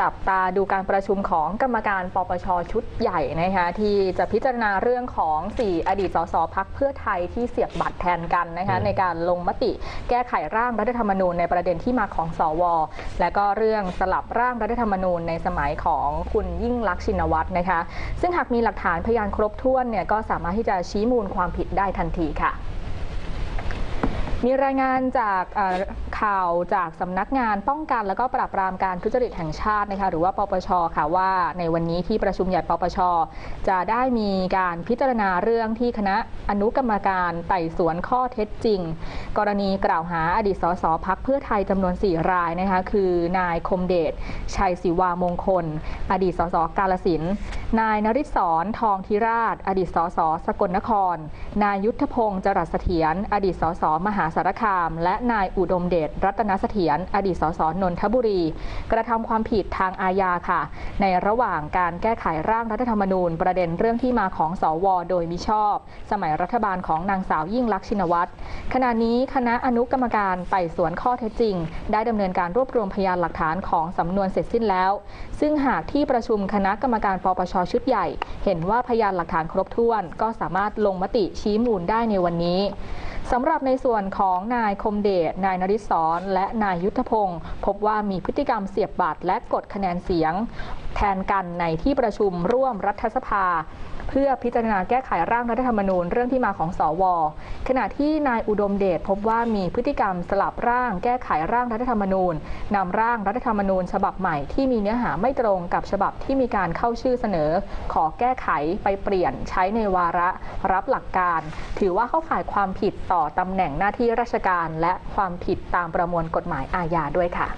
จับตาดูการประชุมของกรรมการปปชชุดใหญ่นะคะที่จะพิจารณาเรื่องของ 4 อดีตสสพักเพื่อไทยที่เสียบบัตรแทนกันนะคะในการลงมติแก้ไขร่างรัฐธรรมนูญในประเด็นที่มาของสว และก็เรื่องสลับร่างรัฐธรรมนูญในสมัยของคุณยิ่งลักษณ์ชินวัตรนะคะซึ่งหากมีหลักฐานพยานครบถ้วนเนี่ยก็สามารถที่จะชี้มูลความผิดได้ทันทีค่ะ มีรายงานจากข่าวจากสำนักงานป้องกันและก็ปราบปรามการทุจริตแห่งชาตินะคะหรือว่าปปชค่ะว่าในวันนี้ที่ประชุมใหญ่ปปช จะได้มีการพิจารณาเรื่องที่คณะอนุกรรมการไต่สวนข้อเท็จจริง กรณีกล่าวหาอดีตสสพักเพื่อไทยจำนวน 4 รายนะคะคือนายคมเดชชัยศิวามงคล อดีตสสกาลสิน นายนริศรทองธิราช อดีตสสสกลนคร นายยุทธพงศ์จรัสเสถียร อดีตสสมหาสารคาม และนายอุดมเดชรัตนเสถียร อดีตสสนนทบุรี กระทำความผิดทางอาญาค่ะ ในระหว่างการแก้ไขร่างรัฐธรรมนูญ ประเด็นเรื่องที่มาของสว โดยมิชอบ สมัยรัฐบาลของนางสาวยิ่งลักษณ์ชินวัตร ขณะนี้คณะอนุกรรมการไต่สวนข้อเท็จจริง ได้ดำเนินการรวบรวมพยานหลักฐานของสำนวนเสร็จสิ้นแล้ว ซึ่งหากที่ประชุมคณะกรรมการปปชชุดใหญ่ เห็นว่าพยานหลักฐานครบถ้วน ก็สามารถลงมติชี้มูลได้ในวันนี้สำหรับในส่วนของนายคมเดช นายนริศรและนายยุทธพงศ์พบว่ามีพฤติกรรมเสียบบัตรและกดคะแนนเสียง แทนกันในที่ประชุมร่วมรัฐสภา เพื่อพิจารณาแก้ไขร่างรัฐธรรมนูญเรื่องที่มาของสวขณะที่นายอุดมเดชพบว่ามีพฤติกรรมสลับร่าง แก้ไขร่างรัฐธรรมนูญนำร่างรัฐธรรมนูญ ฉบับใหม่ที่มีเนื้อหาไม่ตรงกับฉบับที่มีการเข้าชื่อเสนอ ขอแก้ไขไปเปลี่ยนใช้ในวาระรับหลักการ ถือว่าเข้าข่ายความผิดต่อตำแหน่งหน้าที่ราชการ และความผิดตามประมวลกฎหมายอาญาด้วยค่ะ